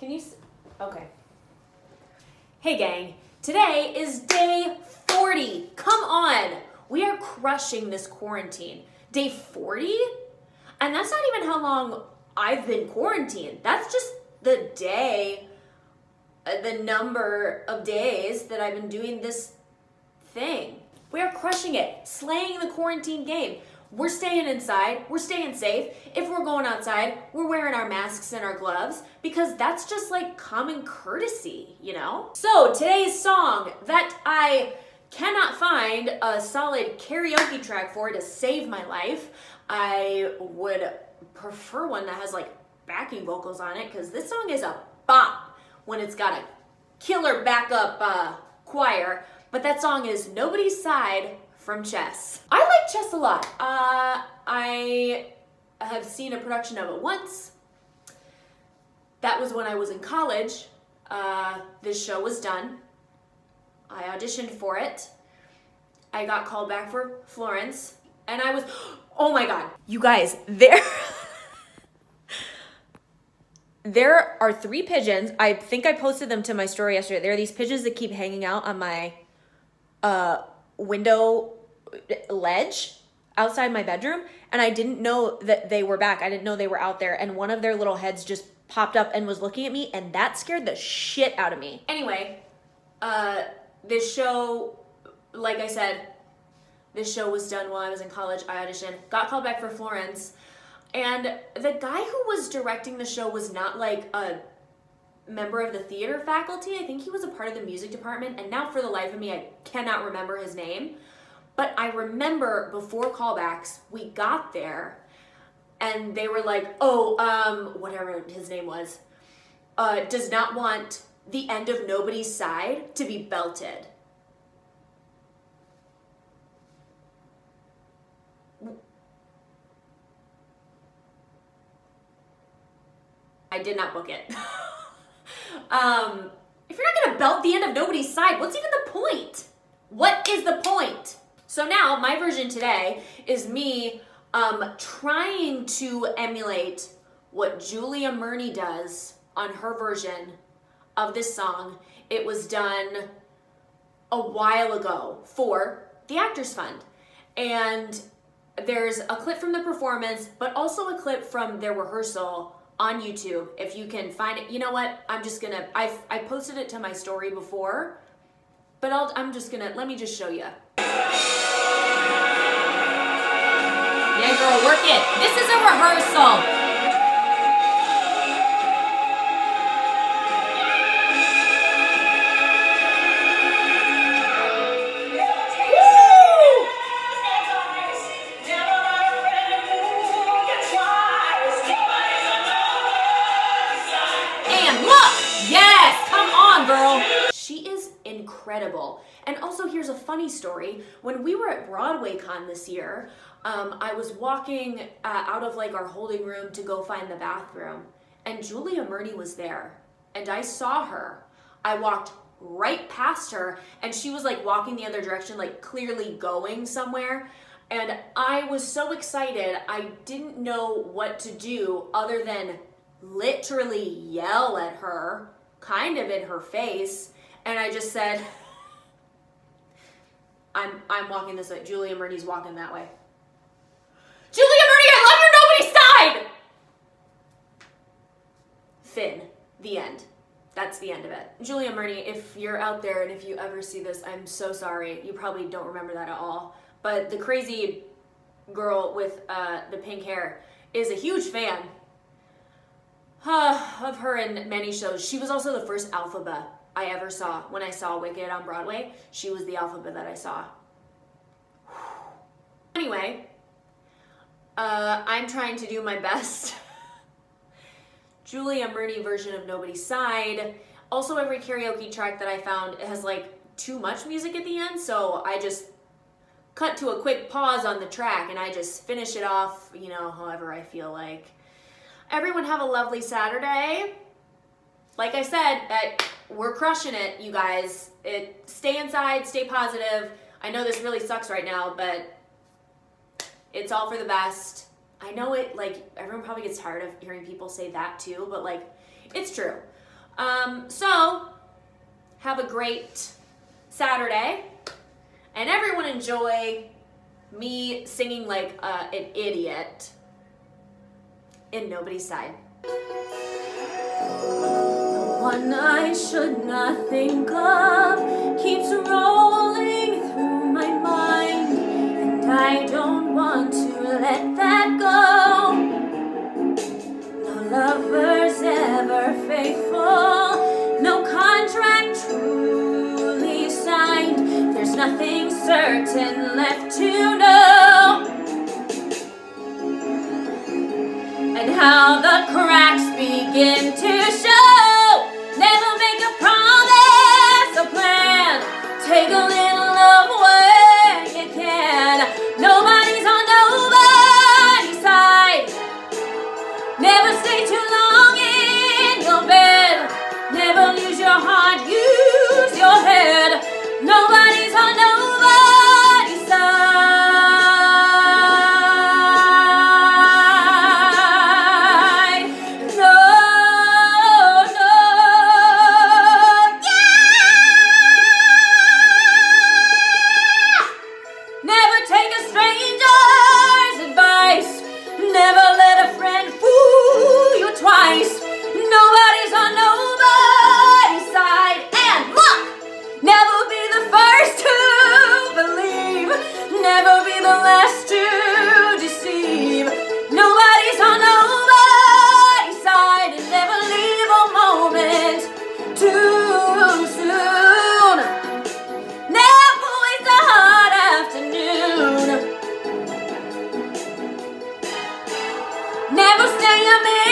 Can you? Okay. Hey, gang. Today is day 40. Come on. We are crushing this quarantine. Day 40? And that's not even how long I've been quarantined. That's just the day, uh, the number of days that I've been doing this thing. We are crushing it, slaying the quarantine game. We're staying inside, we're staying safe. If we're going outside, we're wearing our masks and our gloves because that's just like common courtesy, you know? So, today's song that I cannot find a solid karaoke track for to save my life, I would prefer one that has like backing vocals on it because this song is a bop when it's got a killer backup uh, choir. But that song is Nobody's Side from Chess. I like Chess a lot. Uh, I have seen a production of it once. That was when I was in college. Uh, this show was done. I auditioned for it. I got called back for Florence, and I was, oh my god, you guys, there. there are three pigeons. I think I posted them to my story yesterday. There are these pigeons that keep hanging out on my uh, window ledge outside my bedroom, and I didn't know that they were back. I didn't know they were out there, and one of their little heads just popped up and was looking at me, and that scared the shit out of me. Anyway, uh, this show, like I said, this show was done while I was in college. I auditioned, got called back for Florence, and the guy who was directing the show was not like a member of the theater faculty. I think he was a part of the music department, and now for the life of me, I cannot remember his name. But I remember before callbacks, we got there, and they were like, "Oh, um, whatever his name was, uh, does not want the end of nobody's side to be belted." I did not book it. um, if you're not gonna belt the end of nobody's side, what's even the point? What is the point? So now my version today is me um, trying to emulate what Julia Murney does on her version of this song. It was done a while ago for the Actors Fund. And there's a clip from the performance, but also a clip from their rehearsal on YouTube. If you can find it, you know what? I'm just gonna, I've, I posted it to my story before, but I'll, I'm just gonna, let me just show you. Yeah, girl, work it. This is a rehearsal. And also, here's a funny story. When we were at Broadway Con this year, um, I was walking uh, out of like our holding room to go find the bathroom, and Julia Murney was there. And I saw her. I walked right past her, and she was like walking the other direction, like clearly going somewhere. And I was so excited, I didn't know what to do other than literally yell at her, kind of in her face, and I just said, I'm I'm walking this way. Julia Murney's walking that way. Julia Murney, I love your nobody's side! Finn. The end. That's the end of it. Julia Murney, if you're out there and if you ever see this, I'm so sorry. You probably don't remember that at all. But the crazy girl with uh, the pink hair is a huge fan uh, of her in many shows. She was also the first Elphaba I ever saw when I saw Wicked on Broadway. She was the Elphaba that I saw. Anyway, uh, I'm trying to do my best. Julia Murney version of Nobody's Side. Also, every karaoke track that I found has like too much music at the end, so I just cut to a quick pause on the track and I just finish it off, you know, however I feel like. Everyone have a lovely Saturday. Like I said, that we're crushing it, you guys. It stay inside, stay positive. I know this really sucks right now, but it's all for the best. I know it like everyone probably gets tired of hearing people say that too, but like it's true. Um, so have a great Saturday and everyone enjoy me singing like uh, an idiot in nobody's side one I should not think of keeps rolling through my mind, and I don't want to let that go. No lover's ever faithful, no contract truly signed. There's nothing certain left to know. And how the cracks begin to I am.